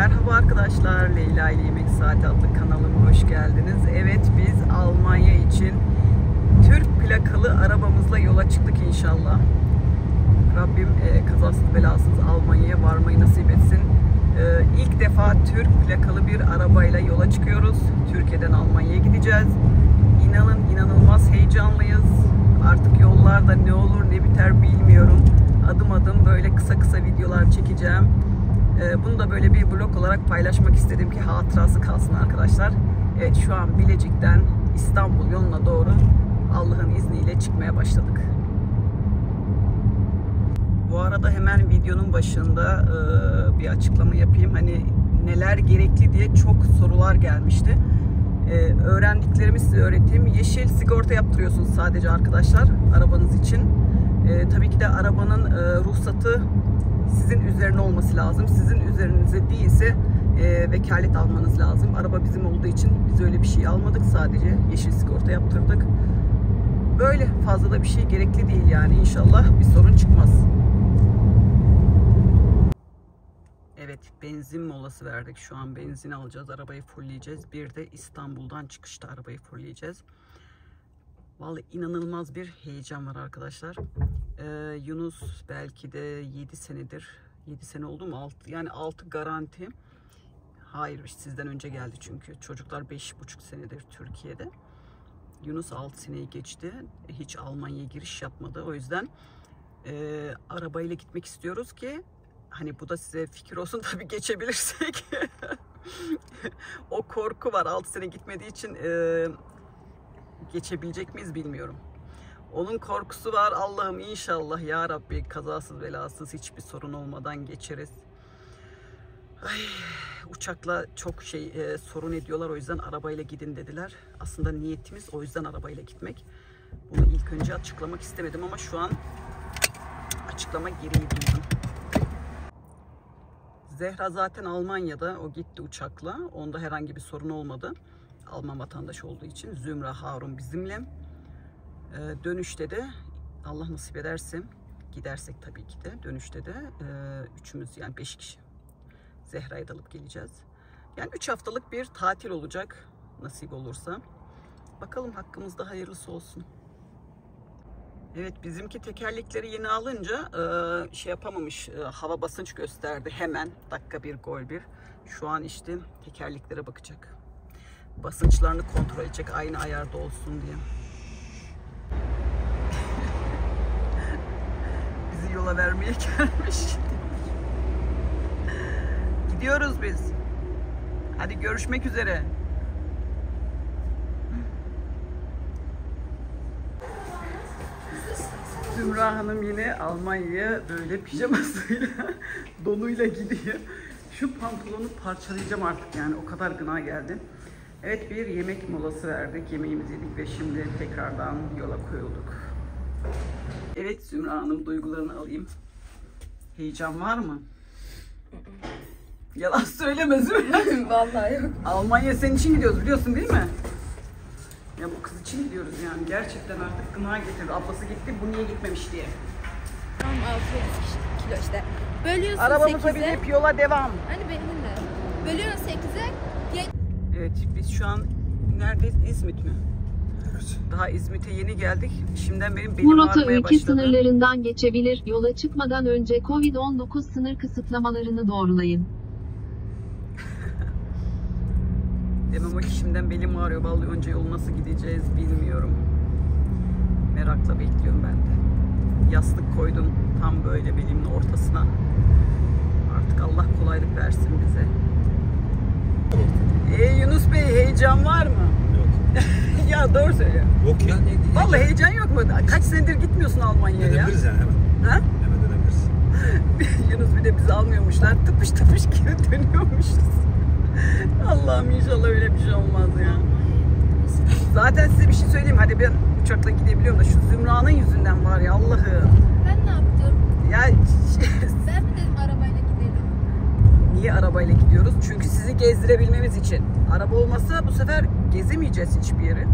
Merhaba arkadaşlar, Leyla ile Yemek Saati adlı kanalıma hoş geldiniz. Evet biz Almanya için Türk plakalı arabamızla yola çıktık inşallah. Rabbim e, kazasız belasız Almanya'ya varmayı nasip etsin. E, ilk defa Türk plakalı bir arabayla yola çıkıyoruz. Türkiye'den Almanya'ya gideceğiz. İnanın inanılmaz heyecanlıyız. Artık yollarda ne olur ne biter bilmiyorum. Adım adım böyle kısa kısa videolar çekeceğim. E, bunu da böyle bir vlog olarak paylaşmak istedim ki hatırası kalsın arkadaşlar. Evet şu an Bilecik'ten İstanbul yoluna doğru Allah'ın izniyle çıkmaya başladık. Bu arada hemen videonun başında e, bir açıklama yapayım. Hani neler gerekli diye çok sorular gelmişti. E, öğrendiklerimi size öğreteyim. Yeşil sigorta yaptırıyorsunuz sadece arkadaşlar arabanız için. E, tabii ki de arabanın e, ruhsatı sizin üzerine olması lazım. Sizin üzerinize değilse e, vekalet almanız lazım. Araba bizim olduğu için biz öyle bir şey almadık. Sadece yeşil sigorta yaptırdık. Böyle fazla da bir şey gerekli değil yani. İnşallah bir sorun çıkmaz. Evet benzin molası verdik. Şu an benzin alacağız. Arabayı fullleyeceğiz. Bir de İstanbul'dan çıkışta arabayı fullleyeceğiz. Vallahi inanılmaz bir heyecan var arkadaşlar. Ee, Yunus belki de 7 senedir 7 sene oldu mu? 6, yani 6 garanti. Hayır sizden önce geldi çünkü. Çocuklar 5,5 senedir Türkiye'de. Yunus 6 seneyi geçti. Hiç Almanya'ya giriş yapmadı. O yüzden e, arabayla gitmek istiyoruz ki hani bu da size fikir olsun tabii geçebilirsek. o korku var. 6 sene gitmediği için e, geçebilecek miyiz bilmiyorum. Onun korkusu var. Allah'ım inşallah ya Rabbi kazasız belasız hiçbir sorun olmadan geçeriz. Ay, uçakla çok şey e, sorun ediyorlar o yüzden arabayla gidin dediler. Aslında niyetimiz o yüzden arabayla gitmek. Bunu ilk önce açıklamak istemedim ama şu an açıklama gereği duydum. Zehra zaten Almanya'da. O gitti uçakla. Onda herhangi bir sorun olmadı. Alman vatandaşı olduğu için. Zümra Harun bizimle. Ee, dönüşte de Allah nasip ederse gidersek tabii ki de dönüşte de e, üçümüz yani beş kişi Zehra'yı da alıp geleceğiz. Yani üç haftalık bir tatil olacak nasip olursa. Bakalım hakkımızda hayırlısı olsun. Evet bizimki tekerlekleri yeni alınca e, şey yapamamış e, hava basınç gösterdi hemen dakika bir gol bir. Şu an işte tekerleklere bakacak. Basınçlarını kontrol edecek aynı ayarda olsun diye. Bizi yola vermeye gelmiş. Gidiyoruz biz. Hadi görüşmek üzere. Zümra Hanım yine Almanya'ya böyle pijamasıyla, donuyla gidiyor. Şu pantolonu parçalayacağım artık yani o kadar gına geldi. Evet bir yemek molası verdik. Yemeğimizi yedik ve şimdi tekrardan yola koyulduk. Evet Zümra Hanım duygularını alayım. Heyecan var mı? Yalan söyleme Zümra. Vallahi yok. Almanya senin için gidiyoruz biliyorsun değil mi? Ya bu kız için gidiyoruz yani. Gerçekten artık gına getirdi. Ablası gitti bu niye gitmemiş diye. Tam 600 kilo işte. Bölüyorsun Arabamıza 8'e. binip yola devam. Hani benim de. Bölüyorsun 8'e. Evet biz şu an neredeyiz? İzmit mi? Daha İzmit'e yeni geldik. Şimdiden benim belim ağrımaya ülke başladı. sınırlarından geçebilir. Yola çıkmadan önce Covid-19 sınır kısıtlamalarını doğrulayın. Demem o ki şimdiden belim ağrıyor. Vallahi önce yol nasıl gideceğiz bilmiyorum. Merakla bekliyorum ben de. Yastık koydum tam böyle belimin ortasına. Artık Allah kolaylık versin bize. Ee, Yunus Bey heyecan var mı? Yok. ya doğru söyle. Yok ya ne Vallahi heyecan yok mu? Kaç senedir gitmiyorsun Almanya'ya ya? Dönebiliriz yani hemen. Ha? Hemen dönebiliriz. Yunus bir de bizi almıyormuşlar. Tıpış tıpış geri dönüyormuşuz. Allah'ım inşallah öyle bir şey olmaz ya. Zaten size bir şey söyleyeyim. Hadi ben uçakla gidebiliyorum da şu Zümra'nın yüzünden var ya Allah'ım. Ben ne yaptım? Ya Ben mi dedim? Niye arabayla gidiyoruz? Çünkü sizi gezdirebilmemiz için. Araba olmasa bu sefer gezemeyeceğiz hiçbir yeri.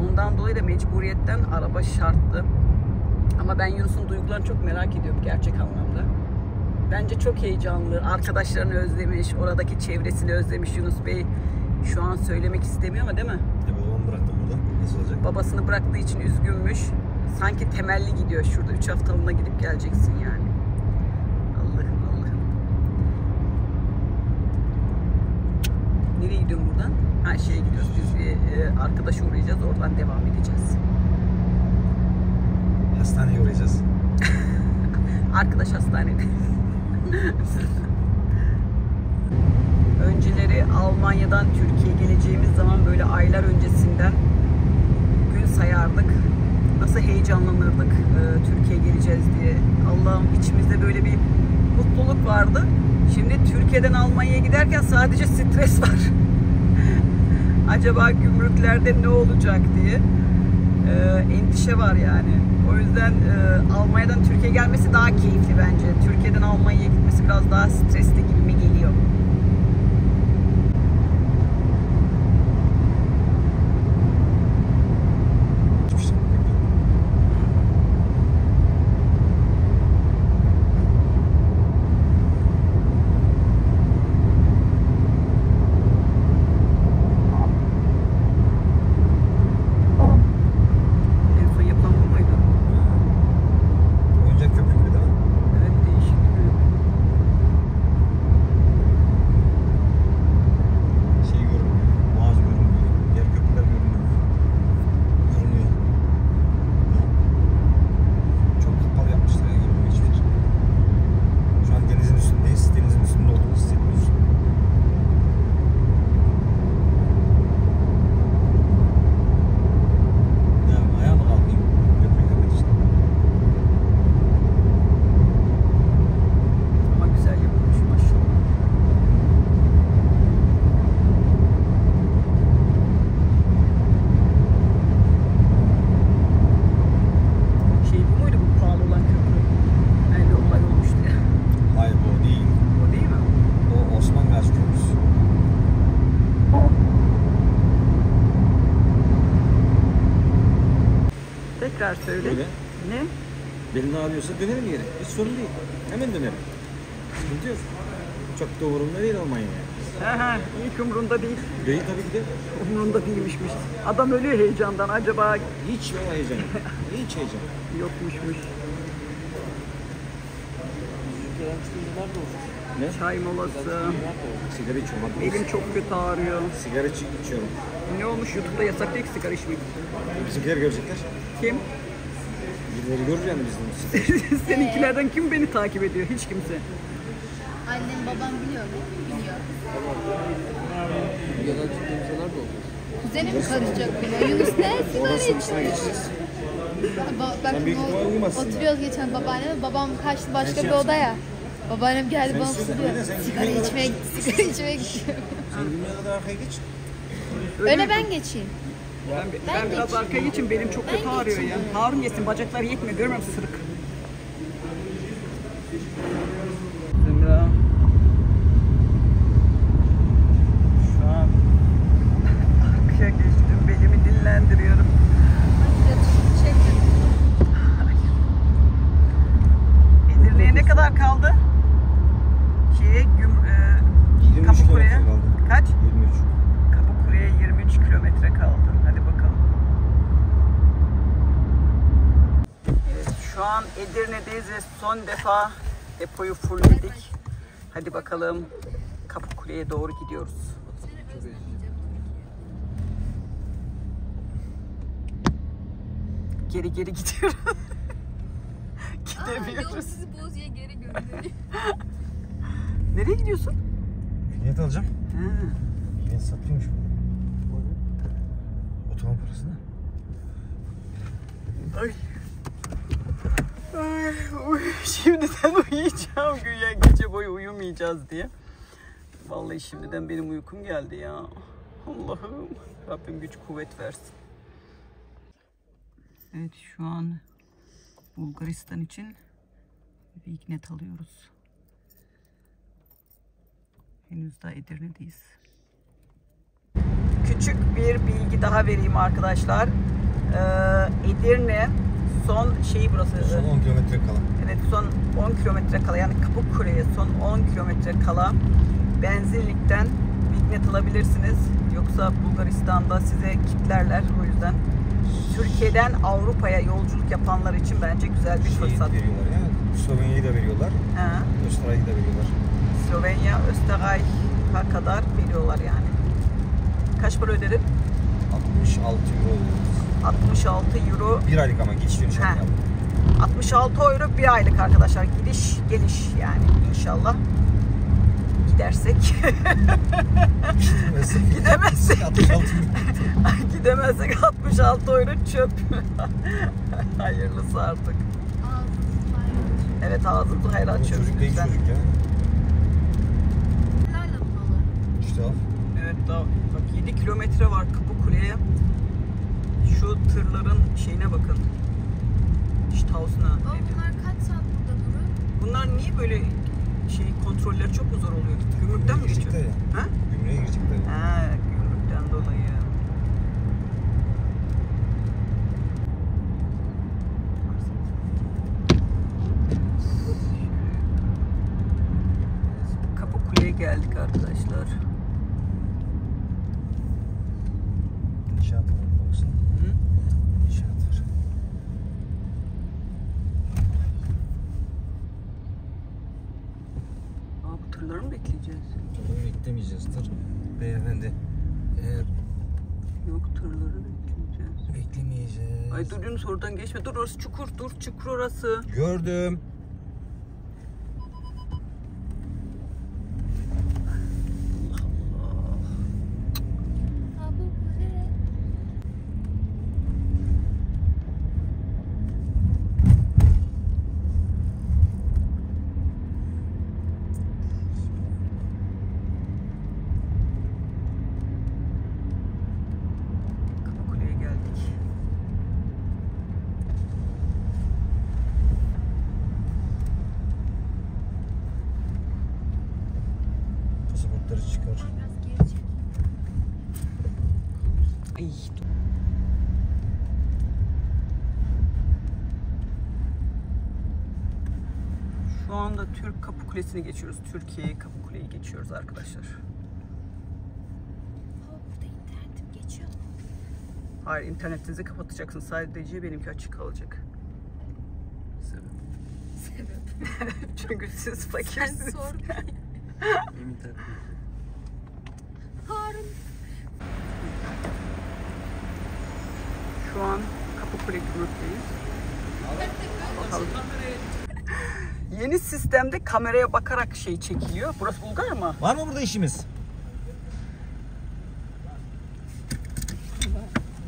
Ondan dolayı da mecburiyetten araba şarttı. Ama ben Yunus'un duygularını çok merak ediyorum gerçek anlamda. Bence çok heyecanlı. Arkadaşlarını özlemiş, oradaki çevresini özlemiş Yunus Bey. Şu an söylemek istemiyor ama değil mi? E babamı bıraktım burada. Nasıl olacak? Babasını bıraktığı için üzgünmüş. Sanki temelli gidiyor şurada. 3 haftalığına gidip geleceksin yani. Allah'ım Allah'ım. Nereye gidiyorsun buradan? Ha şeye gidiyoruz. Biz bir e, arkadaşa uğrayacağız. Oradan devam edeceğiz. Hastaneye uğrayacağız. Arkadaş hastanede. Önceleri Almanya'dan Türkiye'ye geleceğimiz zaman böyle aylar öncesinden gün sayardık. Nasıl heyecanlanırdık e, Türkiye'ye geleceğiz diye. Allah'ım içimizde böyle bir mutluluk vardı. Şimdi Türkiye'den Almanya'ya giderken sadece stres var. Acaba gümrüklerde ne olacak diye e, endişe var yani. O yüzden e, Almanya'dan Türkiye'ye gelmesi daha keyifli bence. Türkiye'den Almanya'ya gitmesi biraz daha stresli gibi mi geliyor? Hiçbir şey yapmıyorum. En son yapılan bu muydu? Oyuncak köprü gibi değil mi? Evet değişik duruyor. Şey görünmüyor. Boğaz görünmüyor. Diğer köprüler görünmüyor. Görünüyor. Çok kapalı yapmışlar ya görünmüyor hiçbir yer. Şu an denizin üstündeyiz. Denizin üstünde olduğumuzu hissetmiyoruz. Ya ayağa mı kalkayım? Köprüyü görmek için. Ama güzel yapılmış maşallah. Şey bu muydu bu pahalı olan köprü? Yani bir olay olmuştu ya. Hayır bu o değil. O değil mi? O Osman Gazi Köprüsü. Tekrar söyle. Öyle. Ne? Belin ağrıyorsa dönerim geri. Hiç sorun değil. Hemen dönerim. Sıkıntı yok. Çok da umurumda değil Almanya yani. He hiç umrunda değil. Değil tabii ki de. Umrunda değilmişmiş. Adam ölüyor heyecandan. Acaba Hiç o heyecan yok. Hiç heyecan. yokmuşmuş. Ne? Çay molası. Sigara içiyorum. Elim çok kötü ağrıyor. Sigara içi- içiyorum. Ne olmuş YouTube'da yasak değil ki sigara içmek. Bizimkiler görecekler. Kim? Birileri görür yani bizim. Seninkilerden kim beni takip ediyor? Hiç kimse. Annem babam biliyor mu? Biliyor. Kuzenim karışacak buna. Yunus ne? Sigara içiyor. bak o- ihtimalle uyumazsın Oturuyoruz geçen babaannemle. Babam kaçtı başka şey bir odaya. Babaannem geldi bana soruyor. sen Sigara gidiyor içmeye sigara içmeye git. Sen dünyaya kadar arkaya geç. Öyle ben geçeyim. Ben, ben, Ben biraz geçeyim. arkaya geçeyim. Benim çok Ben kötü ağrıyor ya. Harun yesin. Bacaklar yetmiyor. Görmüyor musun sırık? Zümra. Şu an arkaya geçtim. Belimi dinlendiriyorum. Edirne'ye ne kadar kaldı? Şeye, güm, e, 23 Kapıkule'ye. kilometre kaldı. Kaç? 23. Kapıkule'ye 23 kilometre kaldı. Hadi bakalım. Evet, şu an Ve son defa depoyu fullledik. Hadi bakalım Kapıkule'ye doğru gidiyoruz. Geri geri gidiyoruz. Gidemiyoruz. sizi Bozcu'ya geri gönderiyor. Nereye gidiyorsun? Niyet alacağım. Ha. Niyet satıyormuş bu. Otoban parası ne? Ay. Ay, şimdiden uyuyacağım güya gece boyu uyumayacağız diye. Vallahi şimdiden benim uykum geldi ya. Allah'ım Rabbim güç kuvvet versin. Evet şu an Bulgaristan için Vignet alıyoruz. Henüz daha Edirne'deyiz. Küçük bir bilgi daha vereyim arkadaşlar. Ee, Edirne son şeyi burası. Son 10 kilometre kala. Evet son 10 kilometre kala yani Kapıkule'ye son 10 kilometre kala benzinlikten vignet alabilirsiniz. Yoksa Bulgaristan'da size kitlerler o yüzden. Türkiye'den Avrupa'ya yolculuk yapanlar için bence güzel bir Şeyi fırsat. veriyorlar ya. Slovenya'yı da veriyorlar. Ha, Österreich'i de veriyorlar. Slovenya, Österreich'a kadar veriyorlar yani. Kaç para ödedin? 66 euro ödüyoruz. 66 euro. Bir aylık ama gidiş dönüş Ha. yaptım. 66 euro bir aylık arkadaşlar. Gidiş geliş yani inşallah. Gidersek. Gidemezsek. 66 euro. Gidemezsek 66 euro çöp. Hayırlısı artık. Evet ağzımızı hayran çöp. Çocuk değil lütfen. çocuk ya. İşte al. Evet daha bak 7 kilometre var Kapıkule'ye. Şu tırların şeyine bakın. Ştaus'una. Bunlar kaç saat burada durur? Bunlar niye böyle şey kontrolleri çok mu zor oluyor? Gümrükten mi geçiyor? Ya. Ha? Gümrüğe girecekler. ya. Ha, gümrükten dolayı. Kapıkule'ye geldik arkadaşlar. İnşaat var baksana. Hı? İnşaat var. Aa, bu tırları mı bekleyeceğiz? Bunu beklemeyeceğiz tır. Beyefendi. Eğer Yok tırları bekleyeceğiz. beklemeyeceğiz. Ay dur Yunus oradan geçme. Dur orası çukur. Dur çukur orası. Gördüm. Ha bu bu ne? Kapıkule'ye geldik. Pasaportları çıkar. Biraz geri çek. Ay. Şu anda Türk Kapı Kulesi'ni geçiyoruz. Türkiye Kapı Kule'yi geçiyoruz arkadaşlar. Ha burada internetim geçiyor. Hayır internetinizi kapatacaksın. Sadece benimki açık kalacak. Sebep. Çünkü siz Sen fakirsiniz. sor. Harun. Şu an Kapıkule Gümrük'teyiz. Bakalım. Yeni sistemde kameraya bakarak şey çekiliyor. Burası Bulgar mı? Var mı burada işimiz?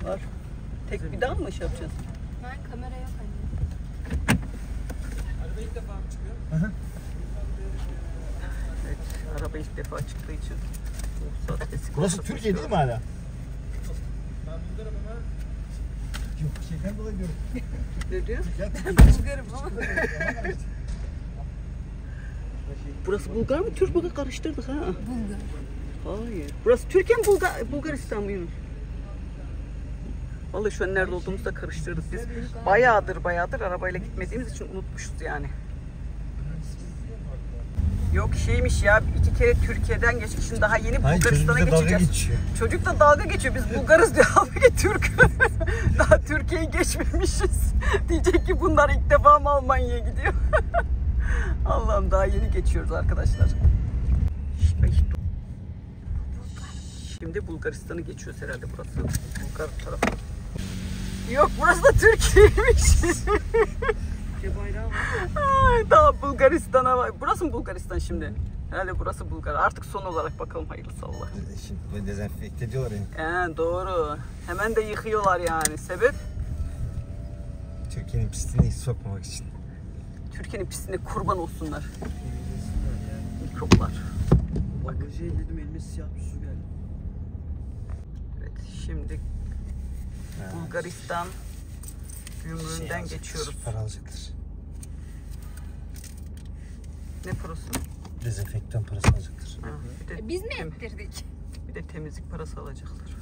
Var. Tek bir daha mı şey yapacağız? Ben kamera yok anne. Evet, araba ilk defa çıktığı için Burası Türkiye değil mi hala? Yok şeyden dolayı diyorum. Ne diyor? Bulgarım ama. Burası Bulgar mı? Türk mü? Karıştırdık ha. Bulgar. Hayır. Burası Türkiye mi Bulgar Bulgaristan mı Yunus? Vallahi şu an nerede olduğumuzu da karıştırdık biz. Bayağıdır bayağıdır arabayla gitmediğimiz için unutmuşuz yani. Yok şeymiş ya iki kere Türkiye'den geçtik şimdi daha yeni Hayır çocuk Bulgaristan'a geçeceğiz. Çocuk da dalga geçiyor. Biz Bulgarız diyor. Halbuki Türk. Daha Türkiye'yi geçmemişiz. Diyecek ki bunlar ilk defa mı Almanya'ya gidiyor? Allah'ım daha yeni geçiyoruz arkadaşlar. Şimdi Bulgaristan'ı geçiyoruz herhalde burası. Bulgar tarafı. Yok burası da Türkiye'ymiş. Ay, daha Bulgaristan'a var. Burası mı Bulgaristan şimdi? Herhalde burası Bulgar. Artık son olarak bakalım hayırlısı Allah. Şimdi dezenfekte ediyorlar yani. He, doğru. Hemen de yıkıyorlar yani. Sebep Türkiye'nin pisliğini sokmamak için. Türkiye'nin pisliğine kurban olsunlar. Mikroplar. Bagajı elledim elime siyah bir su geldi. Evet şimdi Ha. Bulgaristan gümrüğünden Şey geçiyoruz. Para alacaklar. Ne parası? Dezenfektan parası alacaklar. Ha, bir, de, E, Biz mi ettirdik? bir de temizlik parası alacaklar.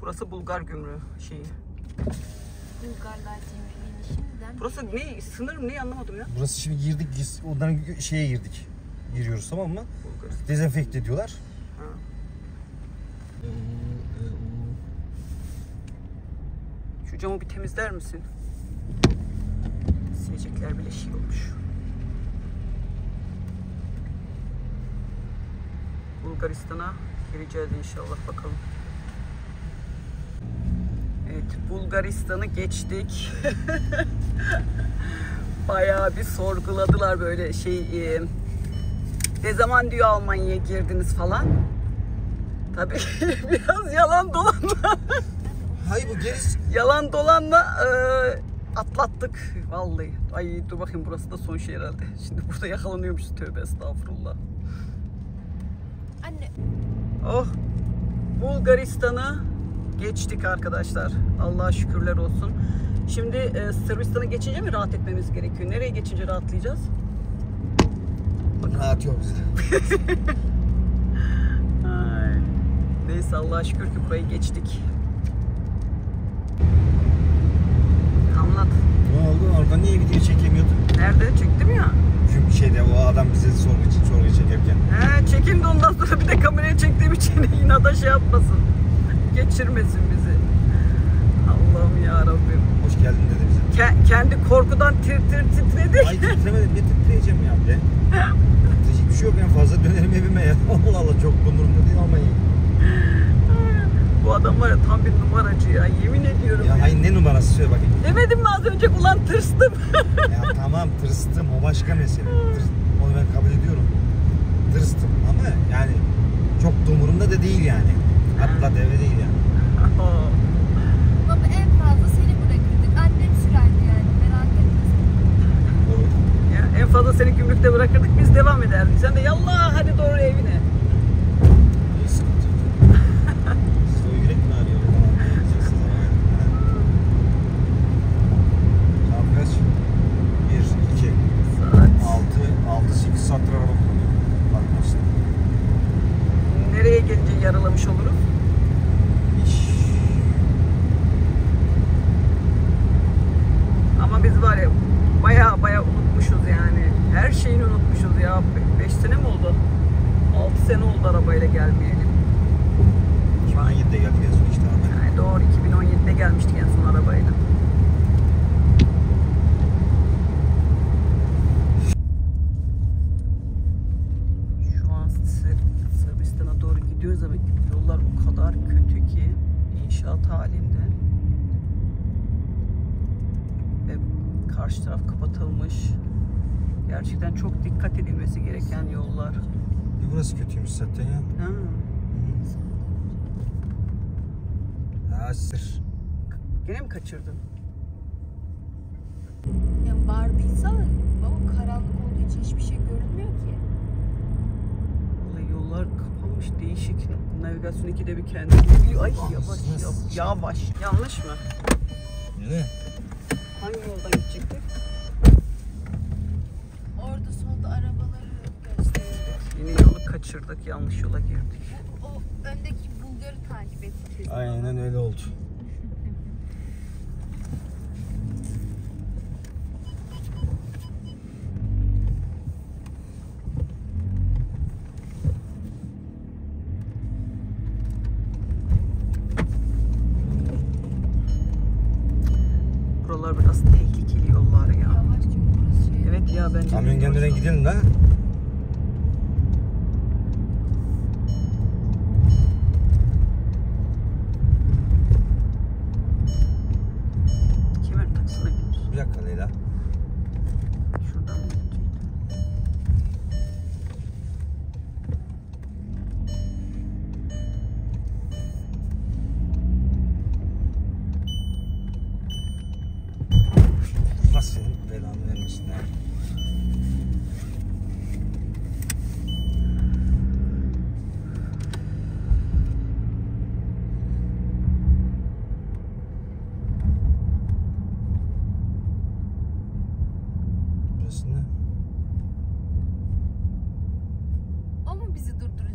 Burası Bulgar gümrüğü şeyi. Bulgarlar cimri. Şimdiden Burası ne? Sınır mı? Ne anlamadım ya. Burası şimdi girdik, biz onların şeye girdik. Giriyoruz tamam mı? Bulgaristan. Dezenfekte ediyorlar. Ha. Şu camı bir temizler misin? Silecekler bile şey olmuş. Bulgaristan'a gireceğiz inşallah bakalım. Evet Bulgaristan'ı geçtik. Bayağı bir sorguladılar böyle şey e, ne zaman diyor Almanya'ya girdiniz falan. Tabii biraz yalan dolanla Hayır bu gerisi. yalan dolanla e, atlattık vallahi. Ay dur bakayım burası da son şey herhalde. Şimdi burada yakalanıyormuşuz tövbe estağfurullah. Oh Bulgaristan'ı geçtik arkadaşlar. Allah'a şükürler olsun. Şimdi e, Sırbistan'a geçince mi rahat etmemiz gerekiyor? Nereye geçince rahatlayacağız? Rahat yok bize. Neyse Allah'a şükür ki burayı geçtik. Anlat. Ne oldu? Orada niye video çekemiyordun? Nerede? Çektim ya. Çünkü şeyde o adam bize sorgu, sorgu çekerken. He çekim de ondan sonra bir de kameraya çektiğim için inada şey yapmasın. Geçirmesin bizi. Allah'ım ya Rabbim. Hoş geldin dedi bize. Ke- kendi korkudan tir tir titredi. Ay titremedim ne titreyeceğim ya be. Titreyecek bir şey yok en fazla dönerim evime ya. Allah Allah çok umurumda değil Almanya'yı. Bu adam var ya tam bir numaracı ya. Yemin ediyorum ya. Ya ay ne numarası söyle bakayım. Demedim mi az önce ulan tırstım. Ya tamam tırstım o başka mesele. Tırs- onu ben kabul ediyorum. Tırstım ama yani çok da umurumda da değil yani. Atla deve değil yani. baba en fazla seni bırakırdık. Annem sürerdi yani merak etme. Doğru. ya, en fazla seni gümrükte bırakırdık biz devam ederdik. Sen de yallah hadi doğru evine. İyi sıkıntı yok. Siz o yürek mi arıyor? Tamam, diyeceksiniz ama yani. Saat kaç? 1, 2, Saat 6, 6, 8 saattir araba kullanıyorum. Nereye gelince yaralamış oluruz? Hiç. Ama biz var ya baya baya unutmuşuz yani. Her şeyini unutmuşuz ya. 5 sene mi oldu? 6 sene oldu arabayla gelmeyelim. 2017'de geldik en son işte araba. Yani doğru 2017'de gelmiştik en son arabayla. Şu an Sır- Sırbistan'a doğru gidiyoruz ama yollar o kadar kötü ki inşaat halinde. Ve karşı taraf kapatılmış. Gerçekten çok dikkat edilmesi gereken yollar. E burası kötüymüş zaten ya. Ha. Ha sır. Gene mi kaçırdın? Yani vardıysa baba karanlık olduğu için hiçbir şey görünmüyor ki. Vallahi yollar kapanmış değişik. Navigasyon 2'de bir kendi. Ay yavaş yavaş. Yavaş. Yanlış mı? Ne? Hangi yoldan gidecektik? Orada solda arabaları gösteriyor. Yeni yolu kaçırdık. Yanlış yola girdik. O, o öndeki Bulgar'ı takip ettik. Aynen öyle oldu. Buralar biraz tehlikeli yollar ya. Yavaş çünkü burası şey. Evet ya bence. Kamyon de gelmeden yavaş. Gidelim de.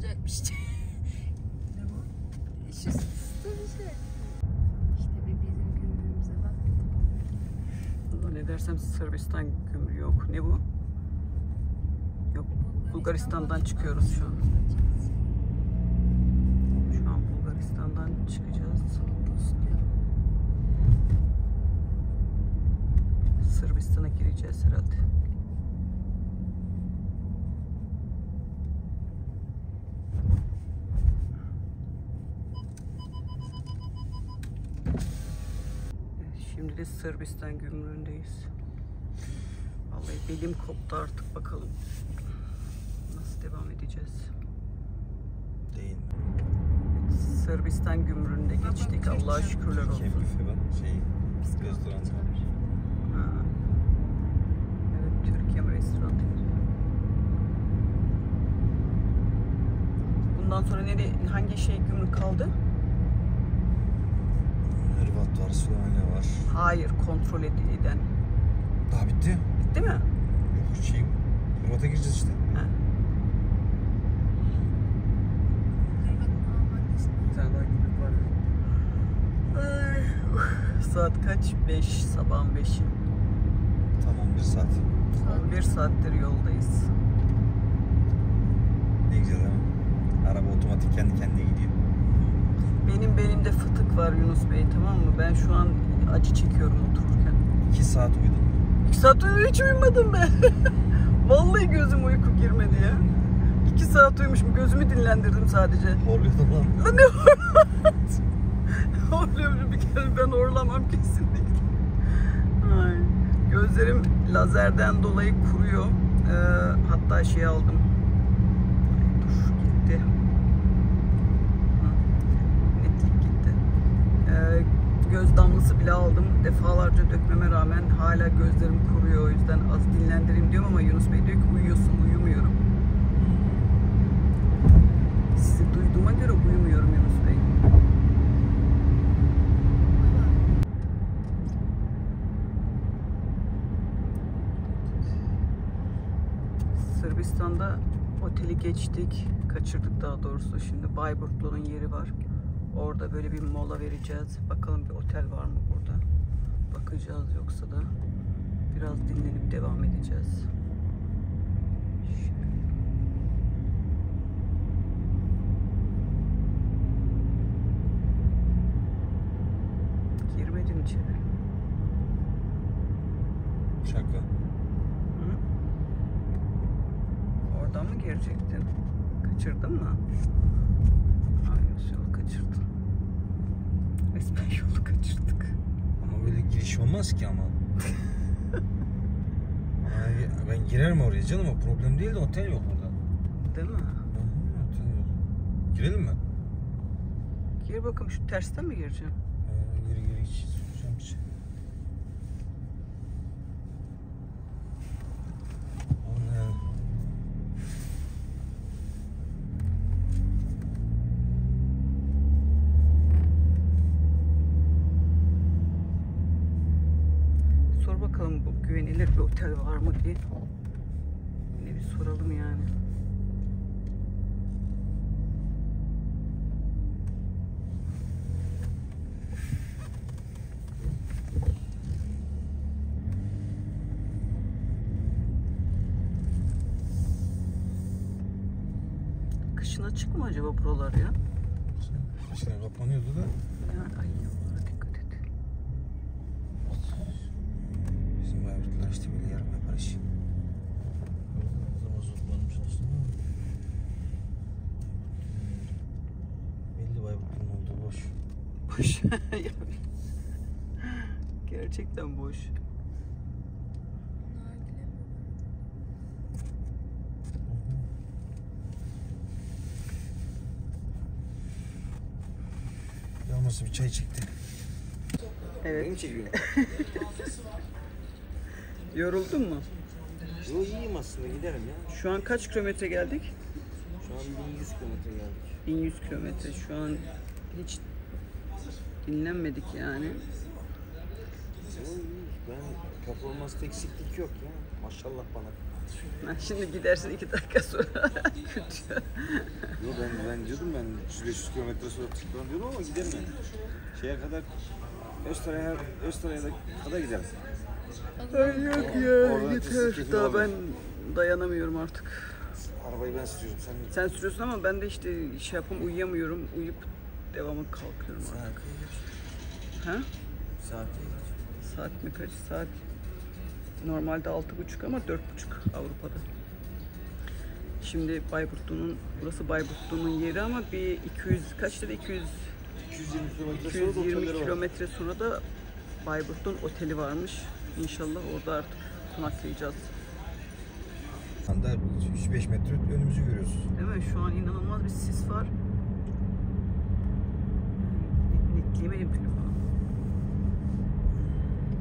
Durduracakmış? ne bu? Şu sıkıntı şey. İşte be bizim gümrüğümüze bak. Zannedersem Sırbistan gümrüğü yok. Ne bu? Yok. Bulgaristan'dan çıkıyoruz şu an. Sırbistan gümrüğündeyiz. Vallahi belim koptu artık bakalım. Nasıl devam edeceğiz? Değil. Sırbistan gümrüğünde geçtik. Allah'a şükürler olsun. Büfe var. Şey, restoran var. Ha. Evet, Türkiye restoranı. Bundan sonra nereye, hangi şey gümrük kaldı? Hırvat var, Slovenya var. Hayır, kontrol ed- eden. Daha bitti. Bitti mi? Yok şey, Hırvat'a gireceğiz işte. Ha. Bir tane daha gümrük var. Ay. Saat kaç? 5, sabahın 5'i. Tamam bir saat. 11 saattir yoldayız. Ne güzel mi? Araba otomatik kendi kendine gidiyor. Benim belimde fıtık var Yunus Bey tamam mı? Ben şu an acı çekiyorum otururken. İki saat uyudum. 2 saat uyu- hiç uyumadım ben. Vallahi gözüm uyku girmedi ya. 2 saat uyumuşum. Gözümü dinlendirdim sadece. Horluyordum lan. Lan ne Horluyorum bir kere ben horlamam kesinlikle. Ay. Gözlerim lazerden dolayı kuruyor. Ee, hatta şey aldım. Ay, dur gitti. Hı. Netlik gitti. Ee, göz damlası bile aldım. Defalarca dökmeme rağmen hala gözlerim kuruyor. O yüzden az dinlendireyim diyorum ama Yunus Bey diyor ki uyuyorsun. Uyumuyorum. Sizi duyduğuma göre uyumuyorum Yunus Bey. Sırbistan'da oteli geçtik. Kaçırdık daha doğrusu. Şimdi Bayburtlu'nun yeri var. Orada böyle bir mola vereceğiz. Bakalım bir otel var mı burada. Bakacağız yoksa da biraz dinlenip devam edeceğiz. Şöyle. Girmedin içeri. Şaka. Hı? Oradan mı girecektin? Kaçırdın mı? Hayır, yolu kaçırdın. Resmen yolu kaçırdık. Ama böyle giriş olmaz ki ama. Ama ben girerim oraya canım o problem değil de otel yok burada. Değil mi? Hı hı, otel yok. Girelim mi? Gir bakalım şu tersten mi gireceğim? Ee, geri geri hiç soracağım hiç. Sor bakalım bu güvenilir bir otel var mı diye. Yine bir soralım yani. Kışın açık mı acaba buralar ya? Eskiden kapanıyordu da Ya ay dikkat et. bizim Bayburtlular işte böyle yarım yapar iş. Belli Bayburtlu'nun olduğu boş. Boş. Gerçekten boş. Yalnız bir çay çekti. Evet. Benim çekiyorum. Yoruldun mu? Yo iyiyim aslında giderim ya. Şu an kaç kilometre geldik? Şu an 1100 kilometre geldik. 1100 kilometre. Şu an hiç dinlenmedik yani. Performansta eksiklik yok ya. Maşallah bana. Ben şimdi gidersin iki dakika sonra. Yo ben ben diyordum ben 300-500 kilometre sonra tıklan diyordum ama giderim yani. Şeye kadar Österay'a Österay'a kadar giderim. Ay yok ya yeter. Daha ben dayanamıyorum artık. Arabayı ben sürüyorum. Sen, Sen sürüyorsun ama ben de işte şey yapım uyuyamıyorum. Uyuyup devamlı kalkıyorum artık. Saat? Ha? Saat kaç? Saat mi kaç? Saat normalde altı buçuk ama dört buçuk Avrupa'da. Şimdi Bayburtlu'nun, burası Bayburtlu'nun yeri ama bir 200, kaç dedi 200, 220 kilometre sonra da 220 otelleri var. kilometre sonra da Bayburt'un oteli varmış. İnşallah orada artık konaklayacağız. Şu anda 3-5 metre önümüzü görüyoruz. Değil mi? Şu an inanılmaz bir sis var. Netleyemedim telefonu.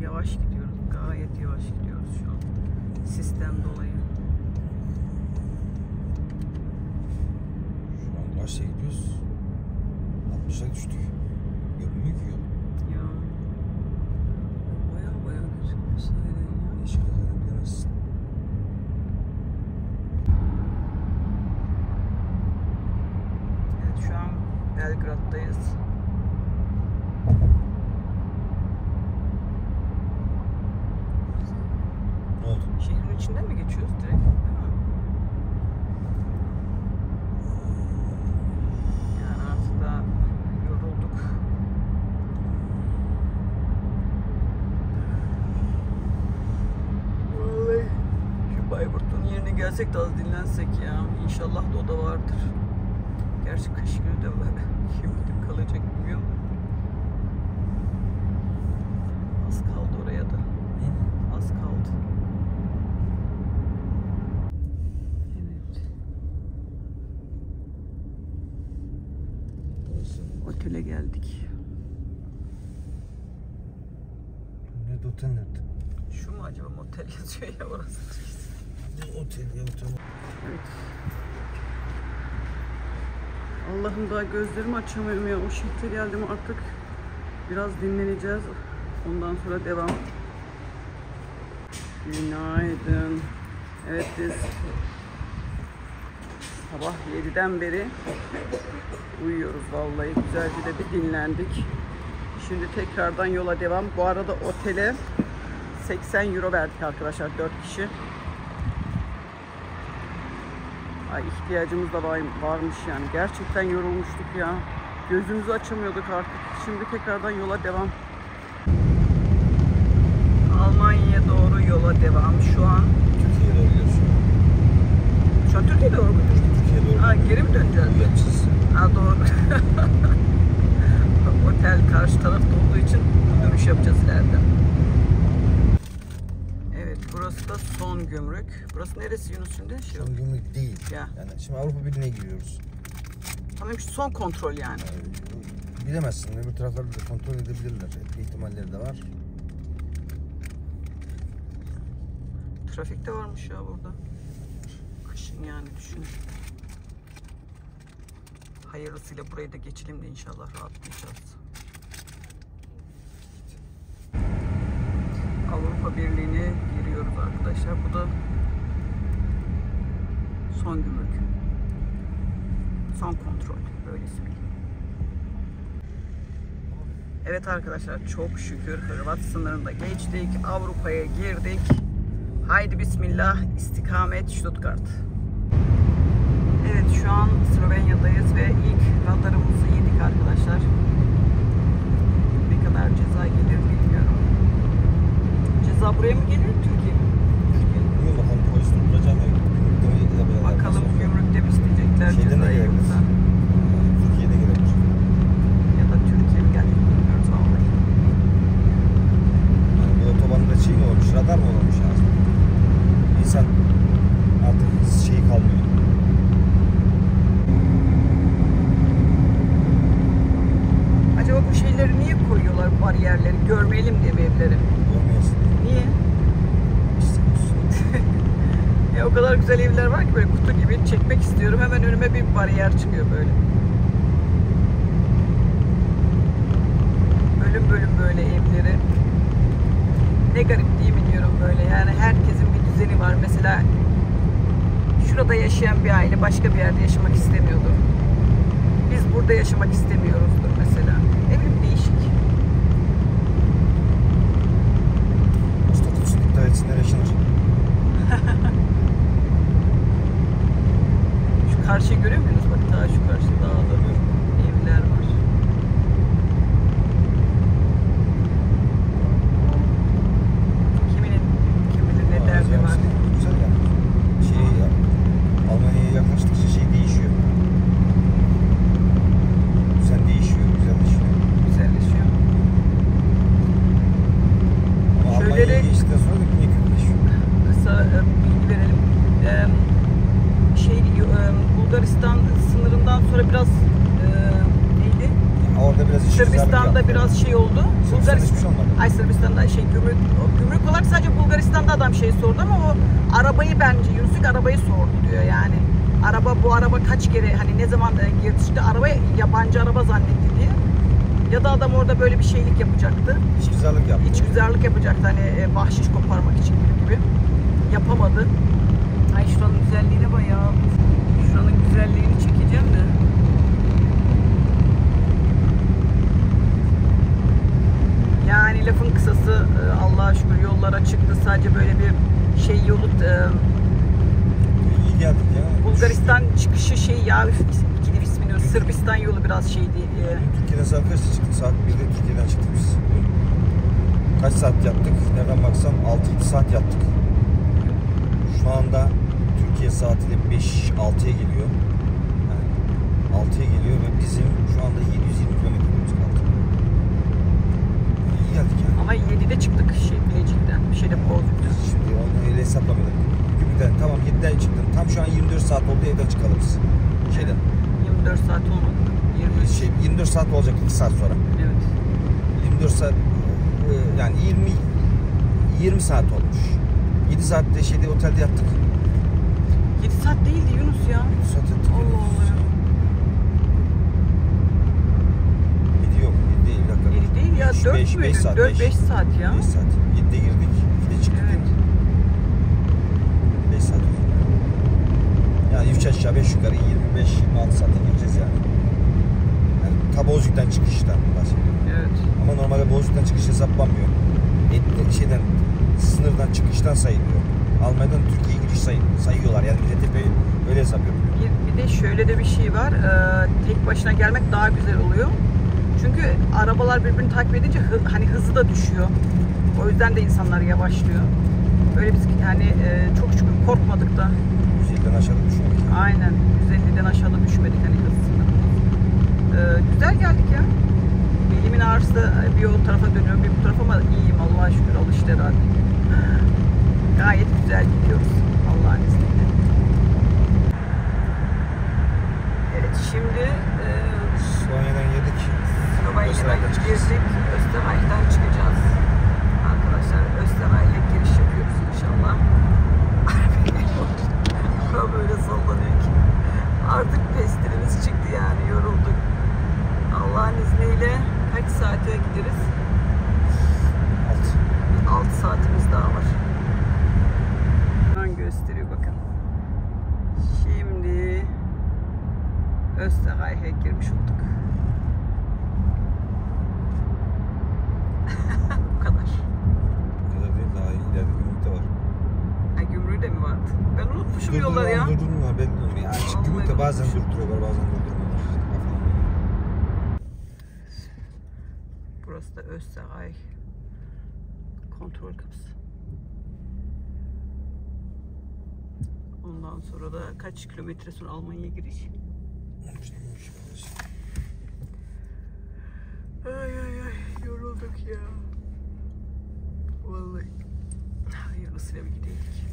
Yavaş gidiyoruz. Gayet yavaş gidiyoruz şu an. Sisten dolayı. Şu an kaçta gidiyoruz? 60'a düştük. Görünmüyor ki yol. Ya. Baya baya gözüküyor sahiden ya. Yeşil zaten bilemezsin. Evet şu an Belgrad'dayız. Ne oldu? Şehrin içinden mi geçiyoruz direkt? Değil mi? Yani artık da yorulduk. Vallahi şu Gelsek de az dinlensek ya. İnşallah da o da vardır. Gerçi kış günü de var. Kim gidip kalacak bilmiyorum. Az kaldı oraya da. Az kaldı. Evet. Otele geldik. Nerede otel nerede? Şu mu acaba motel yazıyor ya orası. Otel ya otel? Evet. Allah'ım daha gözlerimi açamıyorum ya. O şehre geldim artık. Biraz dinleneceğiz. Ondan sonra devam. Günaydın. Evet biz sabah 7'den beri uyuyoruz vallahi. Güzelce de bir dinlendik. Şimdi tekrardan yola devam. Bu arada otele 80 euro verdik arkadaşlar 4 kişi. Ay ihtiyacımız da var, varmış yani. Gerçekten yorulmuştuk ya. Gözümüzü açamıyorduk artık. Şimdi tekrardan yola devam. Almanya'ya doğru yola devam. Şu an Türkiye'ye doğru gidiyoruz. şu an Türkiye'ye doğru muyuz? Türkiye'ye doğru. Ha geri mi döneceğiz? Yapacağız. Ha doğru. Otel karşı tarafta olduğu için dönüş yapacağız ileride. Da son gümrük. Burası neresi Yunus şimdi? Şey, Son gümrük değil. Ya. Yani şimdi Avrupa Birliği'ne giriyoruz. tamam şu son kontrol yani. Yani bilemezsin. Öbür taraflarda da kontrol edebilirler. Etme ihtimalleri de var. Trafik de varmış ya burada. Kışın yani düşün. Hayırlısıyla burayı da geçelim de inşallah rahatlayacağız. Avrupa Birliği'ne arkadaşlar. Bu da son gümrük. Son kontrol. Öyle söyleyeyim. Evet arkadaşlar çok şükür Hırvat sınırında geçtik. Avrupa'ya girdik. Haydi bismillah istikamet Stuttgart. Evet şu an Slovenya'dayız ve ilk radarımızı yedik arkadaşlar. Ne kadar ceza gelir bilmiyorum. Ceza buraya mı gelir Türkiye mi? Polis durduracağım ya. Gümrükte? Bakalım gümrükte mi isteyecekler Şeyden de cezayı yoksa yaşında şurada yaşayan bir aile başka bir yerde yaşamak istemiyordu. Biz burada yaşamak istemiyoruzdur mesela. Ne bileyim değişik. Statüsünlükler içinde yaşanır. Şu karşıyı görüyor musunuz? Bak daha şu karşı dağıldı. Yabancı araba zannetti diye. Ya da adam orada böyle bir şeylik yapacaktı. İş güzellik yaptı. İç güzellik yapacaktı hani e, bahşiş koparmak için gibi gibi. Yapamadı. Ay şuranın güzelliğine bayağı. Şuranın güzelliğini çekeceğim de. Yani lafın kısası e, Allah'a şükür yollara çıktı. Sadece böyle bir şey yolu e, İyi geldik ya. Bulgaristan çıkışı şey ya üf, ismini Sırbistan yolu biraz şeydi. e, Türkiye'den saat kaçta çıktık? Saat 1'de Türkiye'den çıktık biz. Kaç saat yattık? Nereden baksam 6-7 saat yattık. Şu anda Türkiye saatiyle 5-6'ya geliyor. Yani 6'ya geliyor ve bizim şu anda 720 kilometremiz kaldı. İyi geldik yani. Ama 7'de çıktık şey Bilecik'ten. Bir şeyde Bozuk'ta. Şimdi onu öyle hesaplamadık. Gümrükten tamam 7'den çıktım. Tam şu an 24 saat oldu evden çıkalım biz. Şeyden. 24 saat olmadı. 20 Şey, 24 saat olacak 2 saat sonra. Evet. 24 saat e, yani 20 20 saat olmuş. 7 saatte şeyde otelde yattık. 7 saat değildi Yunus ya. 7 saat yattık. Allah Allah ya. 7 yok 7 değil bir dakika. 7 değil ya 4 5, müydü? 5 saat. 4 5 saat ya. 5 saat. 7'de girdik. 2'de çıktık. Evet. 5 saat o zaman. Yani 3 aşağı 5 yukarı 25-26 saate gireceğiz yani. Yani ta Bozcuk'tan çıkıştan bahsediyorum. Evet. Ama normalde Bozcuk'tan çıkış hesaplanmıyor. Et, şeyden sınırdan çıkıştan sayılıyor. Almanya'dan Türkiye'ye giriş say, sayıyorlar. Yani Tepe öyle hesap yapıyor. Bir, bir de şöyle de bir şey var. Ee, tek başına gelmek daha güzel oluyor. Çünkü arabalar birbirini takip edince hı- hani hızı da düşüyor. O yüzden de insanlar yavaşlıyor. Böyle biz yani e, çok şükür korkmadık da. 150'den aşağıda düşmedik. Aynen 150'den aşağıda düşmedik hani hız sınırımız. Ee, güzel geldik ya. Belimin ağrısı bir o tarafa dönüyorum bir bu tarafa ama iyiyim Allah'a şükür alıştı herhalde. Gayet güzel gidiyoruz Allah'ın izniyle. Evet şimdi e, Slovanya'dan yedik. Çıkacağız. girdik. Österreich'ten çıkacağız. Arkadaşlar Österreich'e giriş yapıyoruz inşallah. Bura böyle sallanıyor ki. Artık pestilimiz çıktı yani yorulduk. Allah'ın izniyle kaç saate gideriz? Alt. 6 saatimiz daha var. Hemen gösteriyor bakın. Şimdi Österreich'e girmiş olduk. Bu kadar. Bu kadar değil daha ileride gümrük de var. Ay gümrüğü de mi vardı? Ben unutmuşum yolları ya. Durdurmuyorlar belli olmuyor. Yani açık Vallahi gümrük de bazen unutmuşum. durduruyorlar bazen durdurmuyorlar. Kafam. Burası da Österreich. Kontrol kapısı. Ondan sonra da kaç kilometre sonra Almanya'ya giriş? Ay ay ay yorulduk ya. Vallahi. Hayırlısıyla bir gideydik.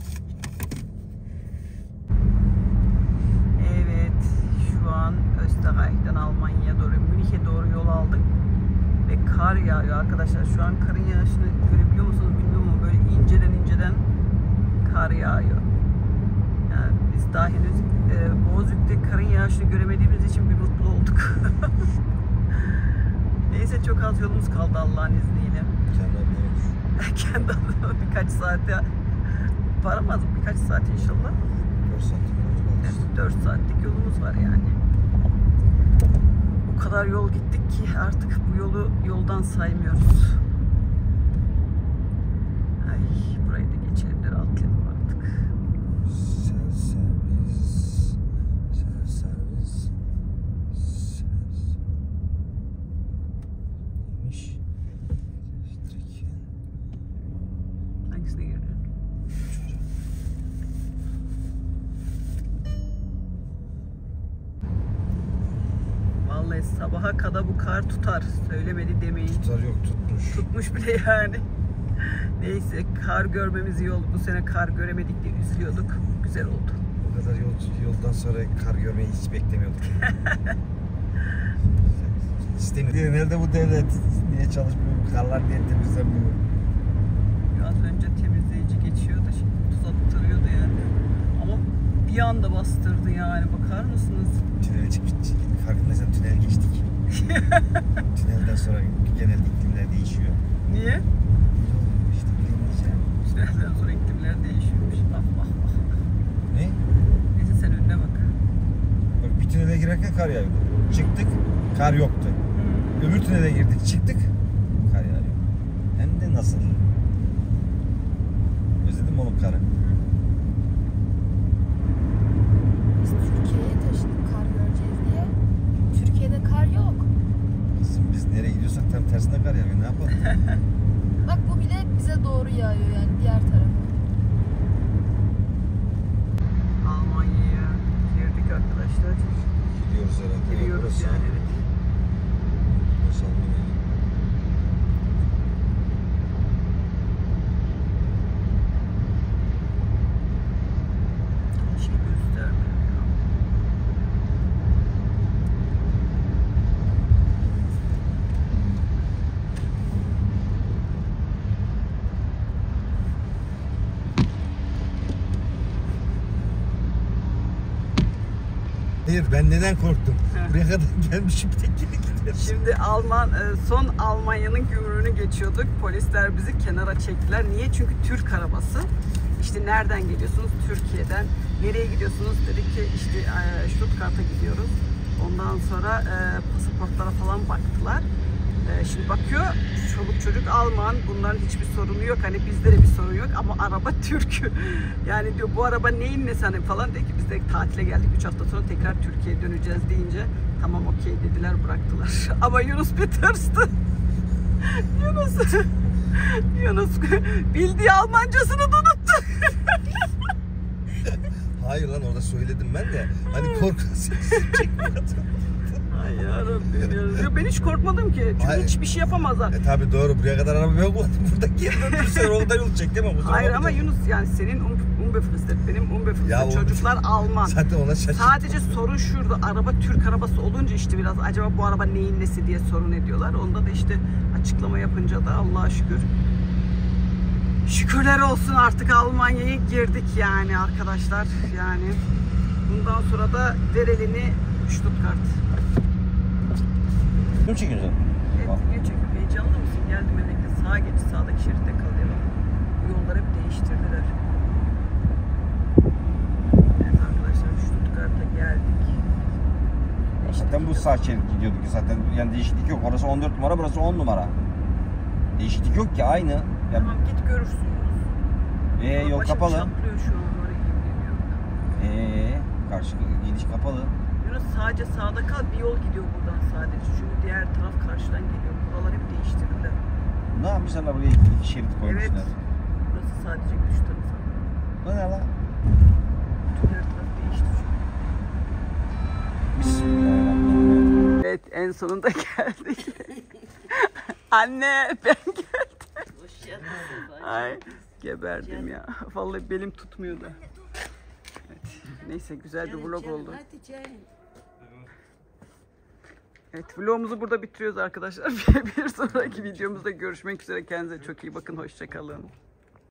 Evet, şu an Österreich'ten Almanya'ya doğru, Münih'e doğru yol aldık. Ve kar yağıyor arkadaşlar. Şu an karın yağışını görebiliyor musunuz bilmiyorum ama böyle inceden inceden kar yağıyor. Biz daha henüz e, Bozüyük'te karın yağışını göremediğimiz için bir mutlu olduk. Neyse çok az yolumuz kaldı Allah'ın izniyle. Kendi olmuş. Kendi adıma birkaç saate varamaz? Birkaç saat inşallah. 4 saat yolculuk oldu işte. 4 saatlik yolumuz var yani. O kadar yol gittik ki artık bu yolu yoldan saymıyoruz. Ay burayı da geçelim de rahatlayalım artık. Self servis. Self servis. Self Neymiş? Elektrik. Hangisine girdin? Vallahi sabaha kadar bu kar tutar. Söylemedi demeyin. Tutar yok tutmuş. Tutmuş bile yani. Neyse kar görmemiz iyi oldu. Bu sene kar göremedik diye üzülüyorduk. Güzel oldu. Bu kadar yol, yoldan sonra kar görmeyi hiç beklemiyorduk. İstemiyor. Nerede bu devlet? Niye çalışmıyor? Karlar niye temizlenmiyor? Az önce temizleyici geçiyordu. Şimdi tuz attırıyordu yani. Ama bir anda bastırdı yani. Bakar mısınız? Tünele çıkmış. Farkındaysan tünel geçtik. Tünelden sonra genelde iklimler değişiyor. Niye? İşte bilemeyeceğim. Tünelden sonra iklimler değişiyormuş. Ah ah ah. Ne? Neyse sen önüne bak. Bak bir tünele girerken kar yağıyordu. Çıktık, kar yoktu. Öbür tünele girdik, çıktık, kar yağıyor. Hem de nasıl? Özledim oğlum karı. Biz Türkiye'ye taşındık kar göreceğiz diye. Türkiye'de kar yok. Kızım biz nereye gidiyorsak tam tersine kar yağıyor. Ne yapalım? Bak bu bile bize doğru yağıyor yani diğer tarafa. Almanya'ya girdik arkadaşlar. Gidiyoruz herhalde. Giriyoruz Burası- yani evet. burası Almanya. Bir şey göstermiyor ya. Hayır ben neden korktum? Buraya kadar gelmişim tek geri giderim. Şimdi Alman e, son Almanya'nın gümrüğünü geçiyorduk. Polisler bizi kenara çektiler. Niye? Çünkü Türk arabası. İşte nereden geliyorsunuz? Türkiye'den. Nereye gidiyorsunuz? Dedik ki işte e, Stuttgart'a gidiyoruz. Ondan sonra e, pasaportlara falan baktılar. E, şimdi bakıyor çoluk çocuk Alman. Bunların hiçbir sorunu yok. Hani bizde de bir sorun yok ama araba Türk. yani diyor bu araba neyin nesi hani falan dedi ki biz de tatile geldik 3 hafta sonra tekrar Türkiye'ye döneceğiz deyince tamam okey dediler bıraktılar. ama Yunus bir tırstı. Yunus Yunus bildiği Almancasını unuttu. Hayır lan orada söyledim ben de. Hani korku sesi çekmiyordum. Yarabbim ya. Ya Ben hiç korkmadım ki. Çünkü Hayır. hiçbir şey yapamazlar. E tabi doğru buraya kadar araba yok mu? Burada geri döndürsen o kadar yol çek değil mi? Bu zaman Hayır ama Yunus yani senin um, unbefristet, benim. Ya o- Çocuklar Alman. Zaten ona şaşırdım. Sadece sorun şurada. Araba Türk arabası olunca işte biraz acaba bu araba neyin nesi diye sorun ediyorlar. Onda da işte açıklama yapınca da Allah'a şükür. Şükürler olsun artık Almanya'ya girdik yani arkadaşlar. Yani bundan sonra da Dereli'ni Stuttgart. Kim çekiyorsun Evet, video çekiyor. Heyecanlı mısın? Geldim emekli. Sağa geç, sağdaki şeritte kal diye bak. Bu yolları hep değiştirdiler. Evet arkadaşlar Stuttgart'a geldik. İşte Zaten bu sağ şerit gidiyorduk zaten. Yani değişiklik yok. Orası 14 numara, burası 10 numara. Değişiklik yok ki aynı. Ya, Tamam git görürsün ee, yol kapalı. çatlıyor şu an böyle. Ee, karşı gidiş kapalı. Yunus sadece sağda kal bir yol gidiyor buradan sadece. Çünkü diğer taraf karşıdan geliyor. Buralar hep değiştirdiler. Ne yapmışlar buraya iki şerit koymuşlar? Evet. Burası sadece gidiş tarafı. Bu ne lan? Bütün her taraf değişti çünkü. Bismillahirrahmanirrahim. Evet en sonunda geldik. Anne ben geldim. Ay geberdim ya. Vallahi belim tutmuyordu. Evet, neyse güzel bir vlog oldu. Evet vlogumuzu burada bitiriyoruz arkadaşlar. Bir sonraki videomuzda görüşmek üzere. Kendinize çok iyi bakın. Hoşçakalın.